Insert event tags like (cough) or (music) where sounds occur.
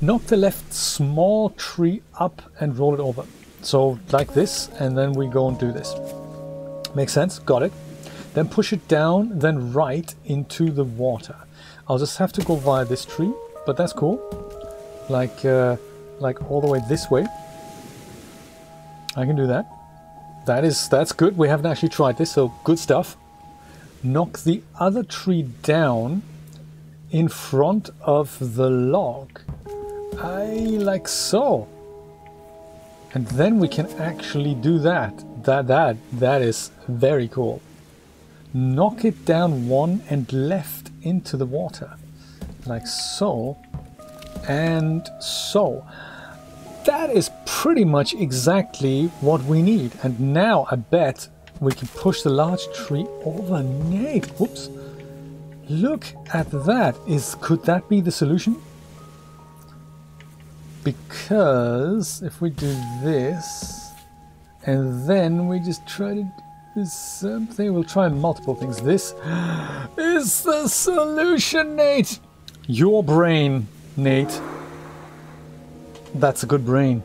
knock the left small tree up and roll it over. So like this, and then we go and do this. Makes sense? Got it. Then push it down, then right into the water. I'll just have to go via this tree, but that's cool. Like, uh, like all the way this way. I can do that. That is, that's good. We haven't actually tried this, so good stuff. Knock the other tree down in front of the log. I like so. And then we can actually do that. That that that is very cool. Knock it down one and left into the water. Like so. And so. That is pretty much exactly what we need. And now I bet we can push the large tree over Nate. Whoops. Look at that. Is could that be the solution? Because if we do this and then we just try to do something, we'll try multiple things. This (gasps) is the solution, Nate. Your brain, Nate. That's a good brain.